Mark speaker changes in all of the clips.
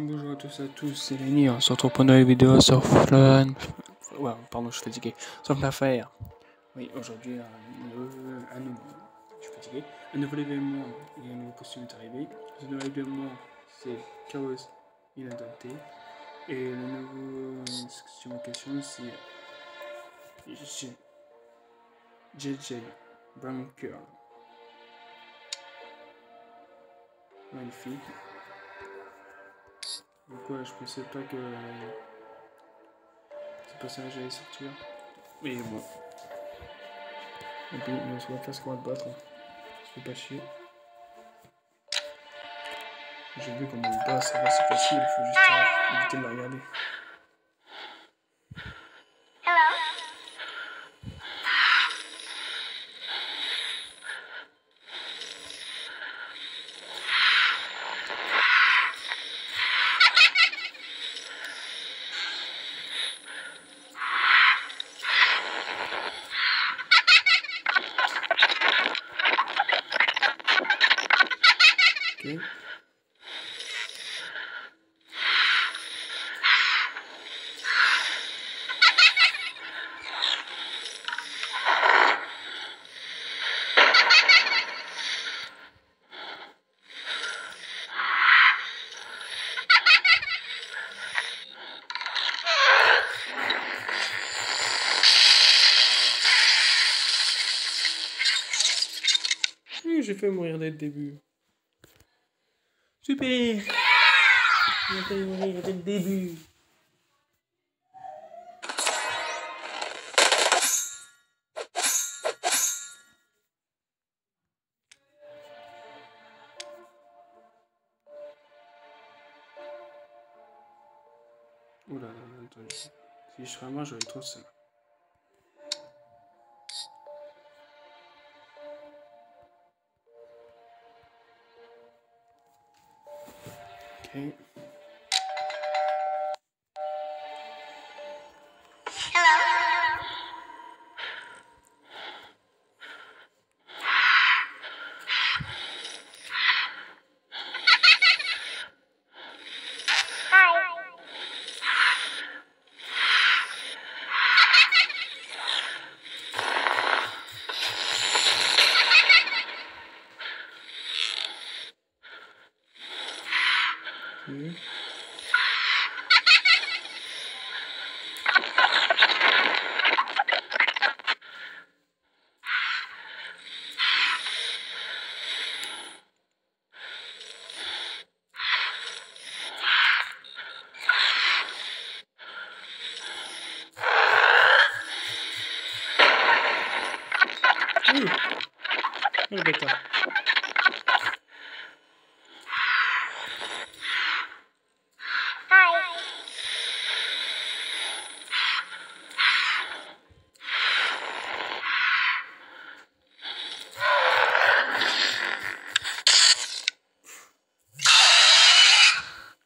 Speaker 1: bonjour à tous et à tous, c'est Lenny, on se retrouve pour une nouvelle vidéo sur Flan... Ouais, pardon, je suis fatigué. Sur l'affaire. Oui, aujourd'hui, un, nouveau... Je suis fatigué. Un nouvel événement et un nouveau costume est arrivé. Ce nouvel événement, c'est Chaos Inadapté. Et le nouveau costume en question, c'est... JJ Bunker. Magnifique. Pourquoi je pensais pas que ce personnage allait sortir. Mais bon. Et puis, on se va faire ce qu'on va te battre. Je fais pas chier. J'ai vu comment il passe, ça va, c'est facile, il faut juste éviter de la regarder. J'ai fait mourir dès le début. Super J'ai fait mourir dès le début. Oula, attends. Si je serais moi, j'aurais trop ça. Okay. Mmh. Le bêta.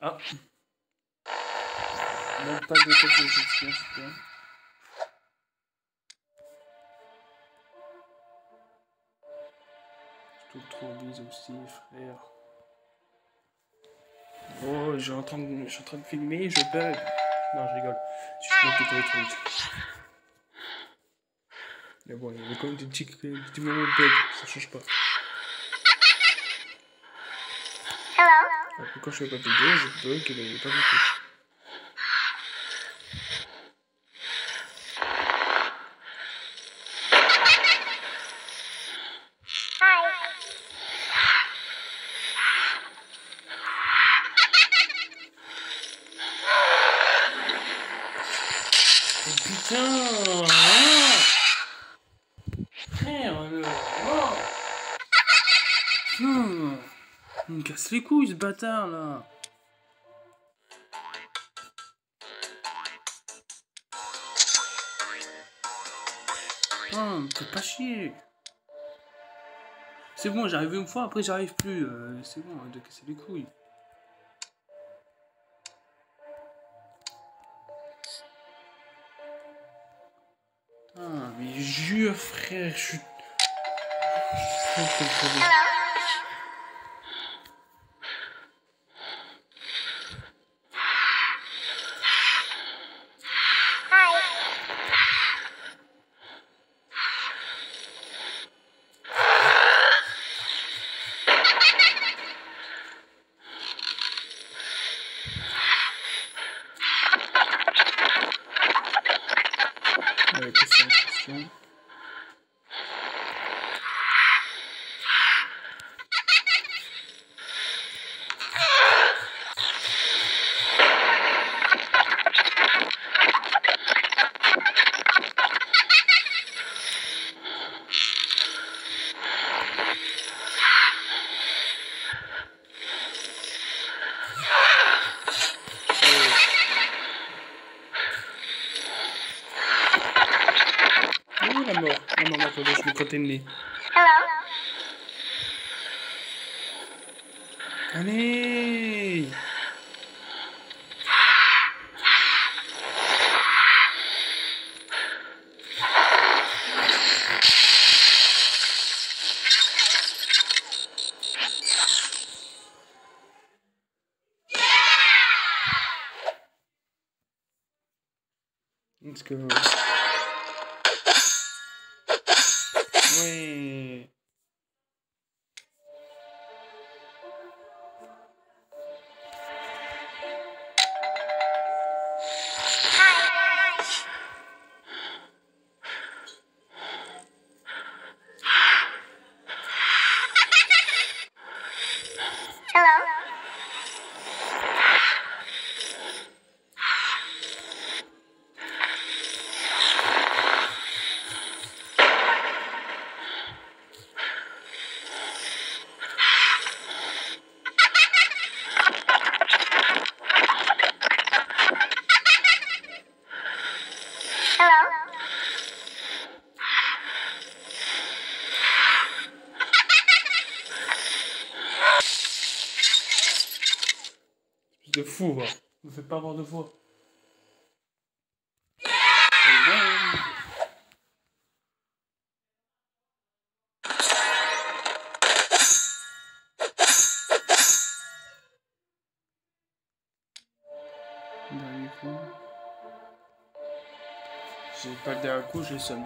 Speaker 1: Ah. Même pas de. Je te trop aussi, frère. Oh, je suis en train de, je suis en train de filmer, je bug. Non, je rigole. Je suis bloqué. Mais bon, il y a quand même des petits, des petits moments de bug, ça change pas. Quand je fais pas de vidéo, je bug, pas beaucoup. Putain Frère, le... Oh hmm. Il me casse les couilles ce bâtard là me fais pas chier C'est bon, j'arrive une fois, après j'arrive plus. Euh, c'est bon, de casser les couilles. Ah, mais jure frère, je suis... La mort, attendez, je vais crotter le nez. Allez Let's go. De fou, va. Ne faites pas avoir de voix. J'ai pas le dernier coup, je le sonne.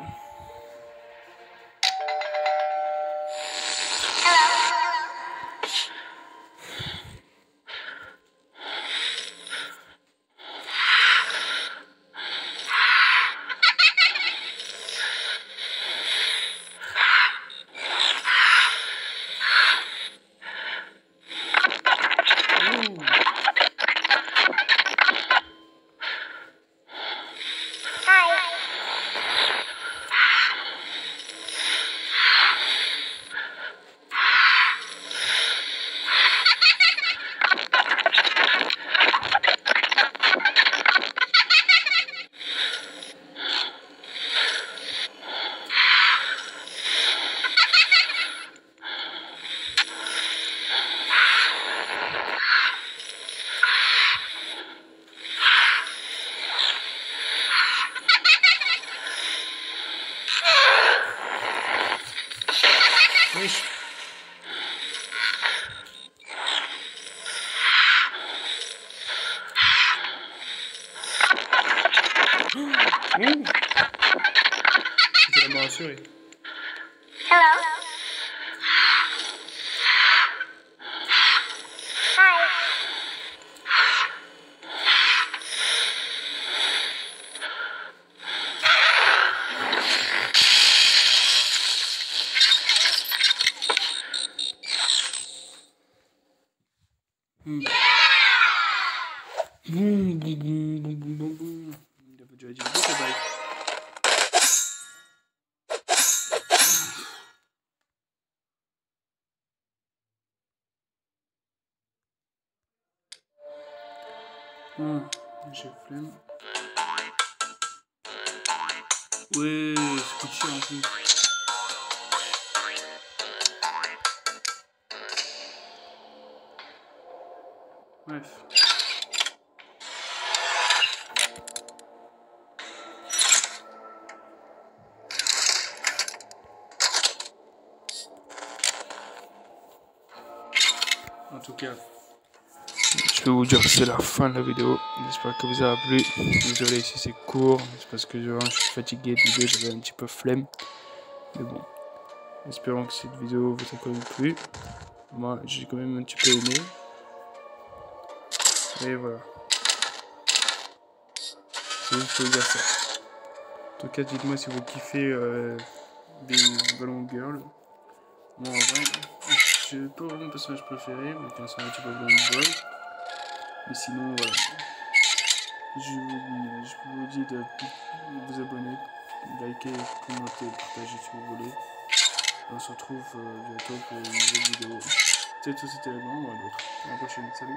Speaker 1: de la. Hello. Hi. Mm. Boom, Hmm, j'ai flemme. Ouais, c'est coûte cher en plus. Bref. En tout cas, je peux vous dire que c'est la fin de la vidéo. J'espère que vous a plu. Désolé si c'est court, c'est parce que je, suis fatigué vidéo, j'avais un petit peu flemme. Mais bon, espérons que cette vidéo vous a quand même plu. Moi, j'ai quand même un petit peu aimé. Et voilà. C'est juste dire ça. En tout cas, dites-moi si vous kiffez euh, des ballons girls. Moi, en vrai, c'est pas vraiment personnage préféré, mais quand c'est un petit peu ballon girl. Mais sinon, voilà. Je vous, je vous dis de vous abonner, liker, commenter, partager si vous voulez. On se retrouve euh, bientôt pour une nouvelle vidéo. C'est tout, c'était le moment ou à l'autre. À la prochaine, salut